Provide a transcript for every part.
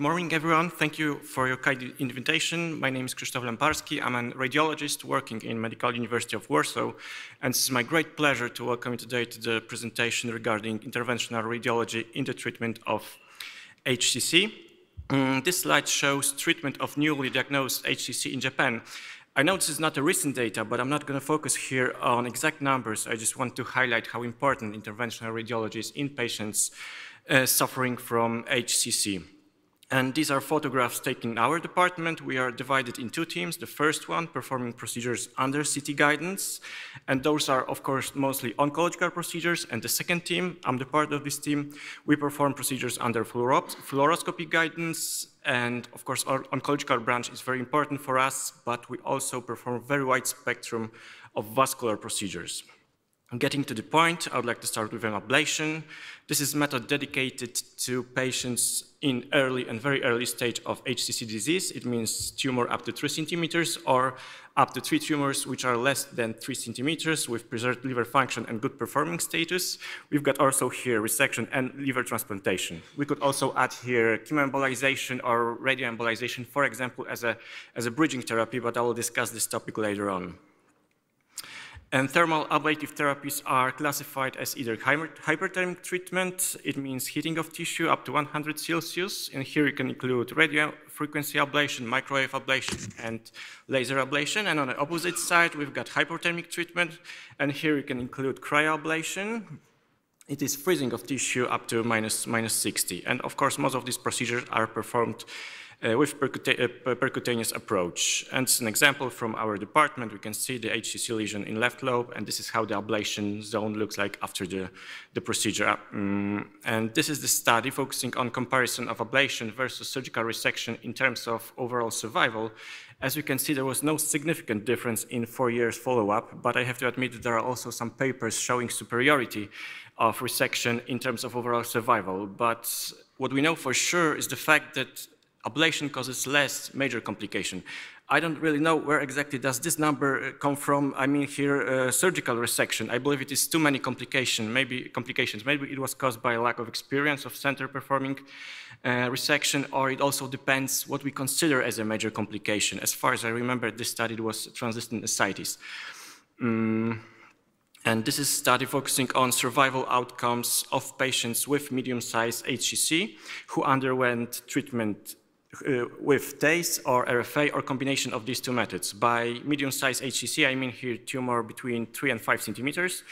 morning, everyone. Thank you for your kind invitation. My name is Krzysztof Lamparski. I'm a radiologist working in Medical University of Warsaw, and it's my great pleasure to welcome you today to the presentation regarding interventional radiology in the treatment of HCC. Mm, this slide shows treatment of newly diagnosed HCC in Japan. I know this is not a recent data, but I'm not going to focus here on exact numbers. I just want to highlight how important interventional radiology is in patients uh, suffering from HCC. And these are photographs taken in our department. We are divided in two teams. The first one performing procedures under CT guidance, and those are, of course, mostly oncological procedures. And the second team, I'm the part of this team, we perform procedures under fluoroscopy guidance. And of course, our oncological branch is very important for us, but we also perform very wide spectrum of vascular procedures. Getting to the point, I would like to start with an ablation. This is a method dedicated to patients in early and very early stage of HCC disease. It means tumor up to three centimeters or up to three tumors which are less than three centimeters with preserved liver function and good performing status. We've got also here resection and liver transplantation. We could also add here chemoembolization or radioembolization, for example, as a, as a bridging therapy, but I will discuss this topic later on. And thermal ablative therapies are classified as either hyperthermic treatment, it means heating of tissue up to 100 Celsius, and here you can include radio frequency ablation, microwave ablation, and laser ablation. And on the opposite side, we've got hypothermic treatment, and here you can include cryoablation. It is freezing of tissue up to minus, minus 60. And of course, most of these procedures are performed uh, with percuta uh, percutaneous approach. And as an example from our department, we can see the HCC lesion in left lobe, and this is how the ablation zone looks like after the, the procedure. Um, and this is the study focusing on comparison of ablation versus surgical resection in terms of overall survival. As you can see, there was no significant difference in four years follow-up, but I have to admit that there are also some papers showing superiority of resection in terms of overall survival. But what we know for sure is the fact that ablation causes less major complication. I don't really know where exactly does this number uh, come from. I mean here, uh, surgical resection. I believe it is too many complications, maybe complications. Maybe it was caused by a lack of experience of center performing uh, resection, or it also depends what we consider as a major complication. As far as I remember, this study was transition ascites. Mm. And this is a study focusing on survival outcomes of patients with medium-sized HCC who underwent treatment uh, with TACE or RFA or combination of these two methods. By medium-sized HCC, I mean here tumor between 3 and 5 centimeters.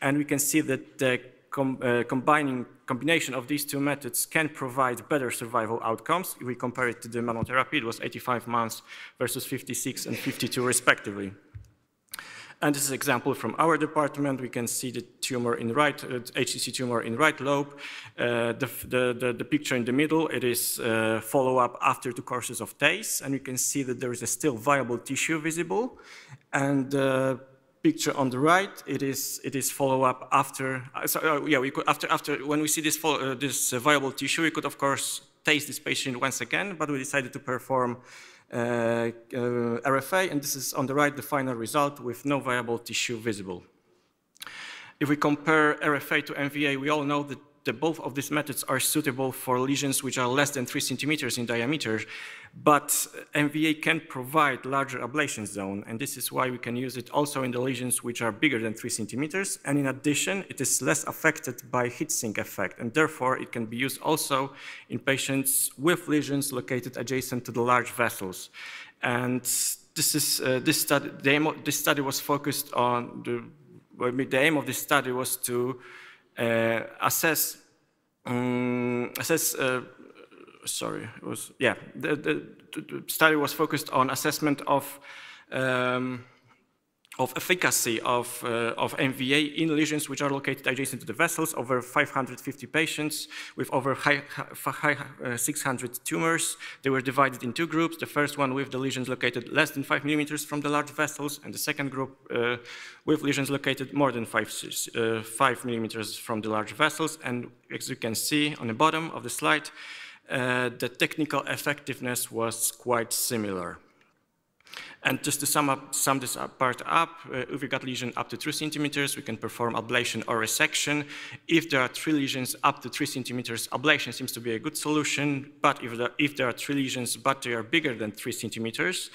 And we can see that the com uh, combining combination of these two methods can provide better survival outcomes. If we compare it to the monotherapy, it was 85 months versus 56 and 52 respectively. And this is an example from our department. We can see the tumor in right, uh, HCC tumor in right lobe. Uh, the, the, the, the, picture in the middle, it is uh, follow-up after two courses of TACE, and you can see that there is a still viable tissue visible. And the picture on the right, it is, it is follow-up after, uh, so, uh, yeah, we could, after, after, when we see this, follow, uh, this viable tissue, we could, of course, TACE this patient once again, but we decided to perform Uh, uh, RFA, and this is on the right the final result with no viable tissue visible. If we compare RFA to MVA, we all know that the, both of these methods are suitable for lesions which are less than 3 centimeters in diameter, but MVA can provide larger ablation zone, and this is why we can use it also in the lesions which are bigger than 3 centimeters, and in addition, it is less affected by heat sink effect, and therefore it can be used also in patients with lesions located adjacent to the large vessels. And this, is, uh, this, study, this study was focused on, the, well, the aim of this study was to uh, assess, um, assess uh, sorry, it was, yeah, the, the, the, study was focused on assessment of um, of efficacy of, uh, of MVA in lesions which are located adjacent to the vessels, over 550 patients with over high, high, uh, 600 tumors. They were divided in two groups, the first one with the lesions located less than 5 millimeters from the large vessels, and the second group uh, with lesions located more than 5, uh, 5 millimeters from the large vessels. And as you can see on the bottom of the slide, uh, the technical effectiveness was quite similar. And just to sum up, sum this part up, uh, if we got lesion up to three centimeters, we can perform ablation or resection. If there are three lesions up to three centimeters, ablation seems to be a good solution. But if there, if there are three lesions, but they are bigger than three centimeters,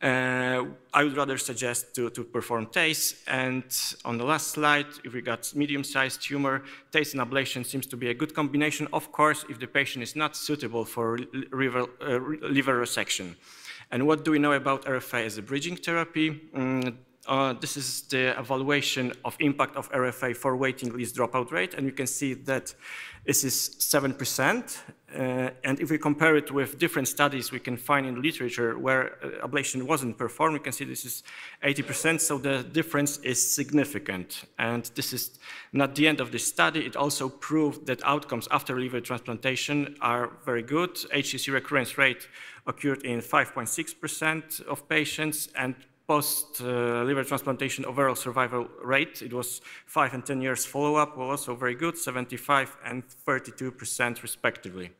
uh, I would rather suggest to, to perform TACE. And on the last slide, if we got medium-sized tumor, TACE and ablation seems to be a good combination, of course, if the patient is not suitable for liver, uh, liver resection. And what do we know about RFA as a bridging therapy? Mm, uh, this is the evaluation of impact of RFA for waiting list dropout rate, and you can see that this is 7%. Uh, and if we compare it with different studies we can find in the literature where uh, ablation wasn't performed, we can see this is 80%, so the difference is significant. And this is not the end of the study. It also proved that outcomes after liver transplantation are very good. HCC recurrence rate occurred in 5.6% of patients, and post uh, liver transplantation overall survival rate. It was five and 10 years follow-up, was also very good, 75 and 32% respectively.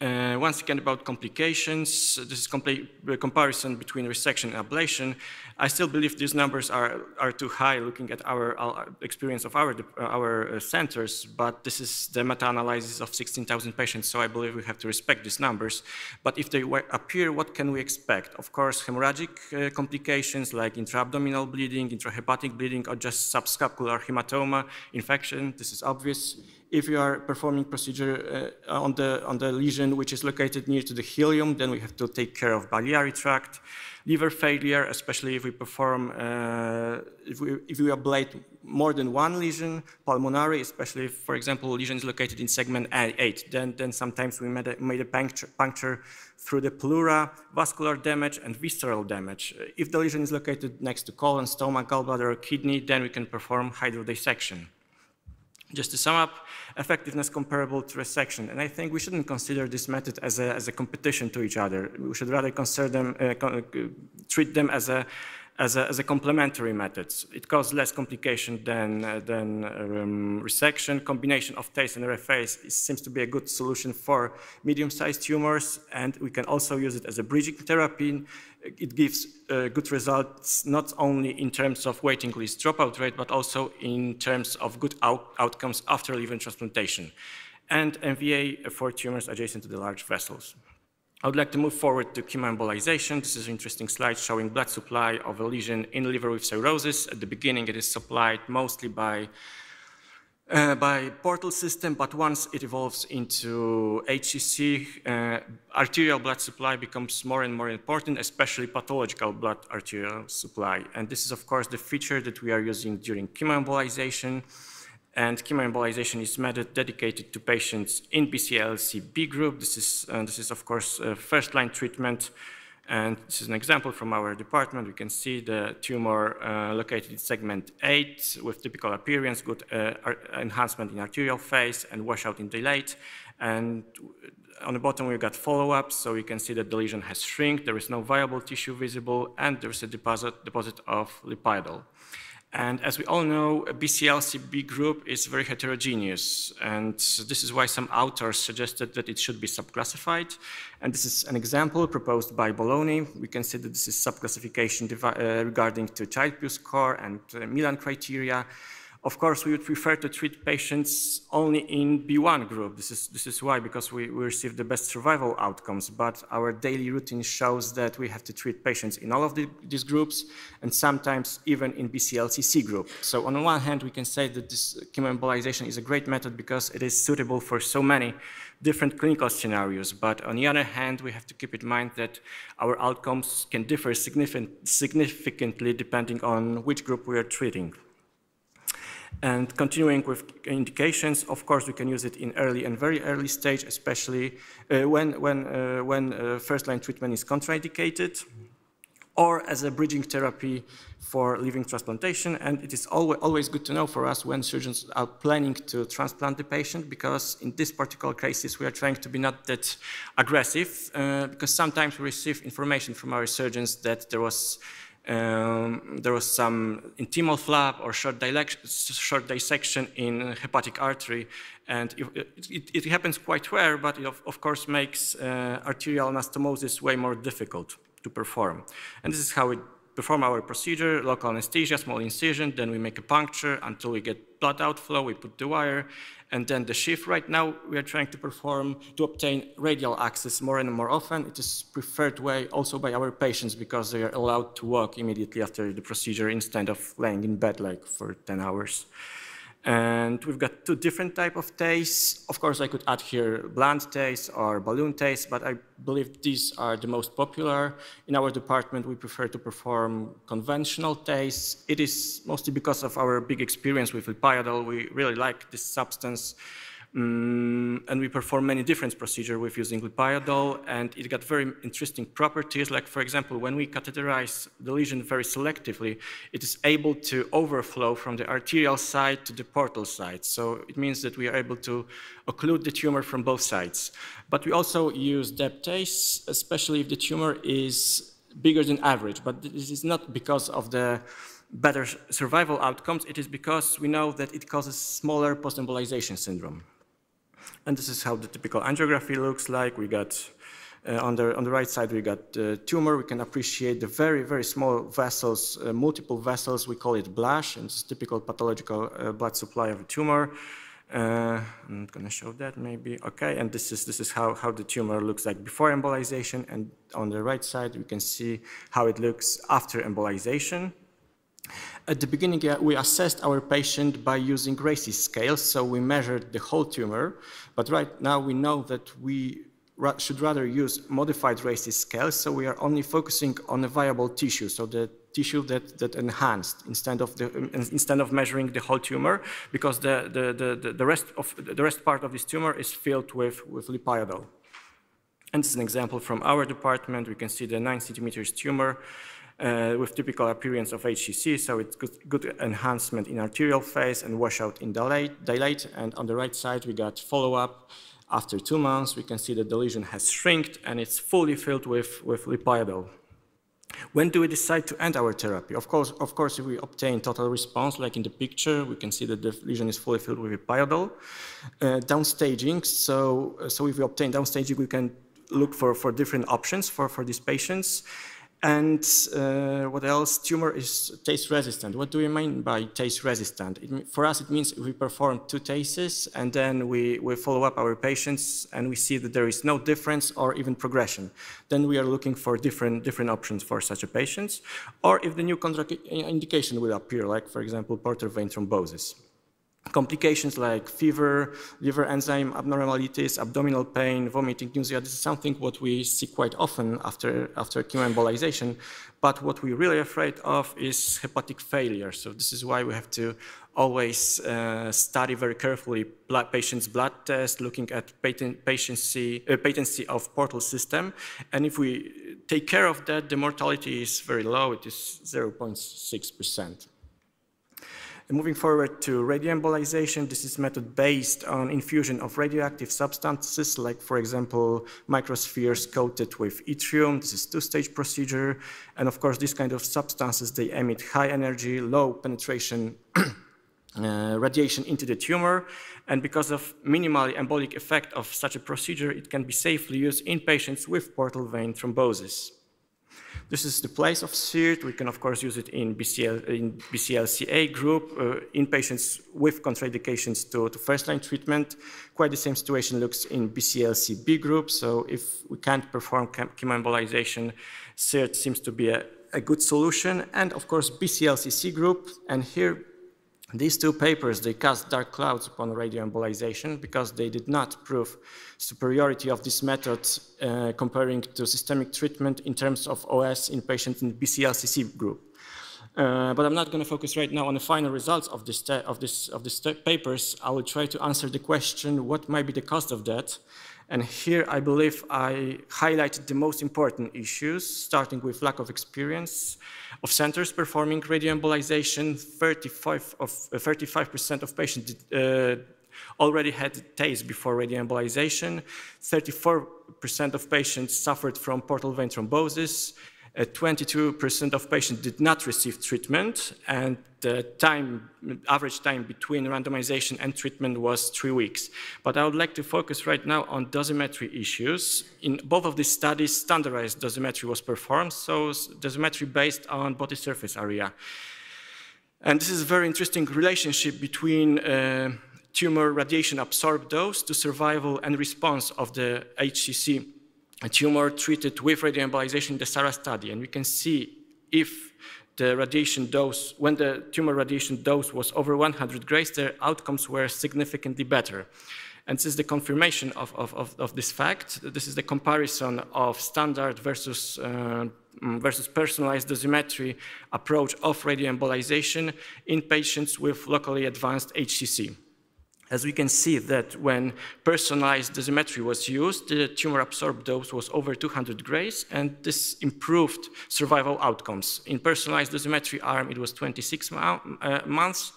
Uh, once again, about complications, this is comparison between resection and ablation. I still believe these numbers are, are too high looking at our, our experience of our, uh, our uh, centers, but this is the meta-analysis of 16,000 patients, so I believe we have to respect these numbers. But if they appear, what can we expect? Of course, hemorrhagic uh, complications like intra-abdominal bleeding, intrahepatic bleeding, or just subscapular hematoma, infection, this is obvious if you are performing procedure uh, on, the, on the lesion which is located near to the hilum, then we have to take care of biliary tract. Liver failure, especially if we perform, uh, if, we, if we ablate more than one lesion, pulmonary, especially if, for example, lesion is located in segment A8, then, then sometimes we made a, made a puncture, puncture through the pleura, vascular damage, and visceral damage. If the lesion is located next to colon, stomach, gallbladder, or kidney, then we can perform hydrodissection. Just to sum up, effectiveness comparable to resection. And I think we shouldn't consider this method as a, as a competition to each other. We should rather consider them, uh, uh treat them as a, as a, as a complementary method. It causes less complication than, uh, than um, resection. Combination of TACE and RFA seems to be a good solution for medium-sized tumors, and we can also use it as a bridging therapy. It gives uh, good results not only in terms of waiting list dropout rate, but also in terms of good out outcomes after liver transplantation, and MVA for tumors adjacent to the large vessels. I would like to move forward to chemoembolization. This is an interesting slide showing blood supply of a lesion in liver with cirrhosis. At the beginning, it is supplied mostly by, uh, by portal system, but once it evolves into HCC, uh, arterial blood supply becomes more and more important, especially pathological blood arterial supply. And this is, of course, the feature that we are using during chemoembolization and chemoembolization is method dedicated to patients in BCLC B group. This is, uh, this is of course, first-line treatment, and this is an example from our department. We can see the tumor uh, located in segment 8 with typical appearance, good uh, enhancement in arterial phase, and washout in delayed. And on the bottom, we've got follow-up, so you can see that the lesion has shrunk, there is no viable tissue visible, and there's a deposit, deposit of Lipiodol. And as we all know, BCLCB group is very heterogeneous. And this is why some authors suggested that it should be subclassified. And this is an example proposed by Bolondi. We can see that this is subclassification uh, regarding to Child-Pugh score and uh, Milan criteria. Of course, we would prefer to treat patients only in B1 group. This is, this is why, because we, we receive the best survival outcomes, but our daily routine shows that we have to treat patients in all of the, these groups, and sometimes even in BCLCC group. So on the one hand, we can say that this chemoembolization is a great method because it is suitable for so many different clinical scenarios. But on the other hand, we have to keep in mind that our outcomes can differ significant, significantly depending on which group we are treating. And continuing with indications, of course, we can use it in early and very early stage, especially uh, when, when, uh, when uh, first-line treatment is contraindicated, or as a bridging therapy for living transplantation. And it is always, always good to know for us when surgeons are planning to transplant the patient, because in this particular cases, we are trying to be not that aggressive, uh, because sometimes we receive information from our surgeons that there was um, there was some intimal flap or short, short, dissection in hepatic artery, and it, it, it happens quite rare, but it of, of course makes uh, arterial anastomosis way more difficult. to perform. And this is how we perform our procedure, local anesthesia, small incision, then we make a puncture until we get blood outflow, we put the wire, and then the shift. Right now, we are trying to perform, to obtain radial access more and more often. It is preferred way also by our patients because they are allowed to walk immediately after the procedure instead of laying in bed like for 10 hours. And we've got two different type of TACEs. Of course, I could add here bland TACE or balloon TACE, but I believe these are the most popular. In our department, we prefer to perform conventional TACEs. It is mostly because of our big experience with Lipiodol. We really like this substance. Um, and we perform many different procedures with using Lipiodol, and it got very interesting properties. Like, for example, when we catheterize the lesion very selectively, it is able to overflow from the arterial side to the portal side. So it means that we are able to occlude the tumor from both sides. But we also use DEB-TACE, especially if the tumor is bigger than average. But this is not because of the better survival outcomes, it is because we know that it causes smaller post-embolization syndrome. And this is how the typical angiography looks like. We got uh, on, the, on the right side, we got the tumor. We can appreciate the very, very small vessels, uh, multiple vessels. We call it blush, and it's typical pathological uh, blood supply of a tumor. Uh, I'm not going to show that maybe. Okay, and this is this is how, how the tumor looks like before embolization, and on the right side we can see how it looks after embolization. At the beginning, uh, we assessed our patient by using RECIST scales, so we measured the whole tumor. But right now, we know that we ra should rather use modified RECIST scales, so we are only focusing on a viable tissue, so the tissue that, that enhanced instead of, the, instead of measuring the whole tumor, because the, the, the, the, rest of, the rest part of this tumor is filled with, with Lipiodol. And this is an example from our department. We can see the 9 centimeters tumor uh, with typical appearance of HCC, so it's good, good, enhancement in arterial phase and washout in dilate. And on the right side, we got follow-up. After two months, we can see that the lesion has shrinked and it's fully filled with, with Lipiodol. When do we decide to end our therapy? Of course, of course, if we obtain total response, like in the picture, we can see that the lesion is fully filled with Lipiodol. Uh, downstaging, so, so if we obtain downstaging, we can look for, for different options for, for these patients. And uh, what else? Tumor is TACE resistant. What do we mean by TACE resistant? It, for us, it means we perform two TACEs and then we, we follow up our patients and we see that there is no difference or even progression. Then we are looking for different, different options for such a patients Or if the new indication will appear, like, for example, portal vein thrombosis. Complications like fever, liver enzyme abnormalities, abdominal pain, vomiting, nausea, this is something what we see quite often after, after chemoembolization. But what we're really afraid of is hepatic failure. So this is why we have to always uh, study very carefully blood, patient's blood test, looking at patent, patency, uh, patency of portal system. And if we take care of that, the mortality is very low. It is 0.6%. Moving forward to radioembolization, this is method based on infusion of radioactive substances, like for example, microspheres coated with yttrium. This is two-stage procedure. And of course, these kind of substances, they emit high energy, low penetration uh, radiation into the tumor. And because of minimally embolic effect of such a procedure, it can be safely used in patients with portal vein thrombosis. This is the place of SIRT. We can, of course, use it in, BCL, in BCLCA group, uh, in patients with contraindications to, to first-line treatment. Quite the same situation looks in BCLCB group. So if we can't perform chemoembolization, SIRT seems to be a, a good solution. And, of course, BCLCC group. And here these two papers, they cast dark clouds upon radioembolization because they did not prove superiority of this method uh, comparing to systemic treatment in terms of OS in patients in the BCLCC group. Uh, but I'm not going to focus right now on the final results of this, of this, of this papers. I will try to answer the question, what might be the cost of that? And here I believe I highlighted the most important issues, starting with lack of experience of centers performing radioembolization. 35 of 35% uh, of patients uh, already had TACE before radioembolization. 34% of patients suffered from portal vein thrombosis. 22% of patients did not receive treatment, and the time, average time between randomization and treatment was three weeks. But I would like to focus right now on dosimetry issues. In both of these studies, standardized dosimetry was performed, so dosimetry based on body surface area. And this is a very interesting relationship between uh, tumor radiation absorbed dose to survival and response of the HCC tumor treated with radioembolization in the SARAH study. And we can see if the radiation dose, when the tumor radiation dose was over 100 grays, their outcomes were significantly better. And this is the confirmation of, of, of, of this fact. This is the comparison of standard versus, uh, versus personalized dosimetry approach of radioembolization in patients with locally advanced HCC. As we can see that when personalized dosimetry was used, the tumor absorbed dose was over 200 grays, and this improved survival outcomes. In personalized dosimetry arm, it was 26 uh, months,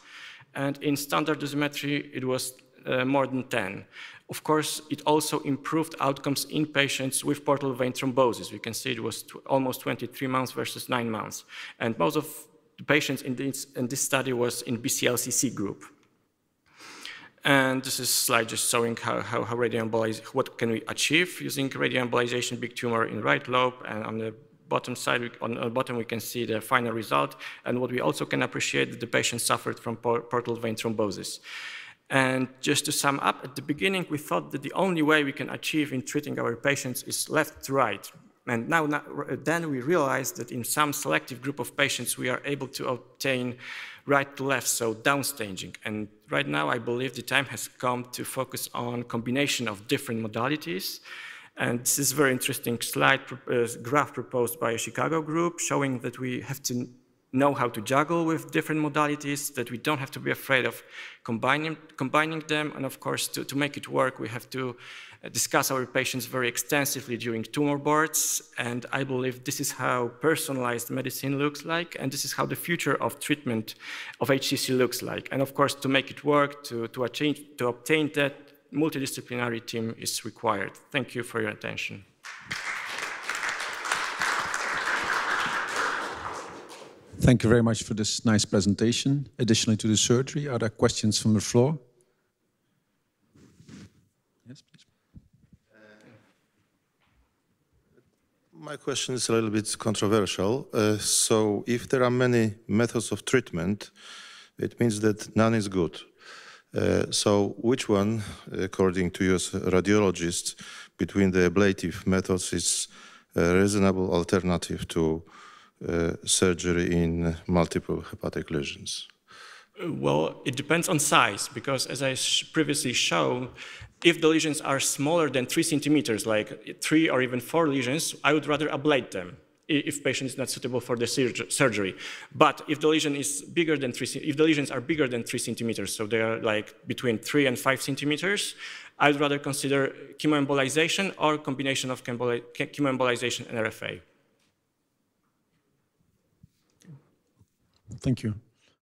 and in standard dosimetry, it was uh, more than 10. Of course, it also improved outcomes in patients with portal vein thrombosis. We can see it was almost 23 months versus 9 months. And most of the patients in this, in this study was in BCLCC group. And this is slide just showing how, how, how what can we achieve using radioembolization big tumor in right lobe. And on the bottom side, on the bottom, we can see the final result. And what we also can appreciate that the patient suffered from portal vein thrombosis. And just to sum up, at the beginning, we thought that the only way we can achieve in treating our patients is left to right. And now, now then we realized that in some selective group of patients, we are able to obtain right to left, so downstaging. And right now, I believe the time has come to focus on combination of different modalities. And this is a very interesting slide, uh, graph proposed by a Chicago group, showing that we have to know how to juggle with different modalities, that we don't have to be afraid of combining, combining them. And of course, to, to make it work, we have to discuss our patients very extensively during tumor boards. And I believe this is how personalized medicine looks like. And this is how the future of treatment of HCC looks like. And of course, to make it work, to, to, achieve, to obtain that, multidisciplinary team is required. Thank you for your attention. Thank you very much for this nice presentation. Additionally to the surgery, are there questions from the floor? My question is a little bit controversial. Uh, so if there are many methods of treatment, it means that none is good. Uh, so which one, according to you as radiologist, between the ablative methods is a reasonable alternative to uh, surgery in multiple hepatic lesions? Well, it depends on size, because as I previously showed, if the lesions are smaller than three centimeters, like three or even four lesions, I would rather ablate them if patient is not suitable for the surgery. But if the lesion is bigger than three, if the lesions are bigger than three centimeters, so they are like between three and five centimeters, I'd rather consider chemoembolization or combination of chemoembolization and RFA. Thank you.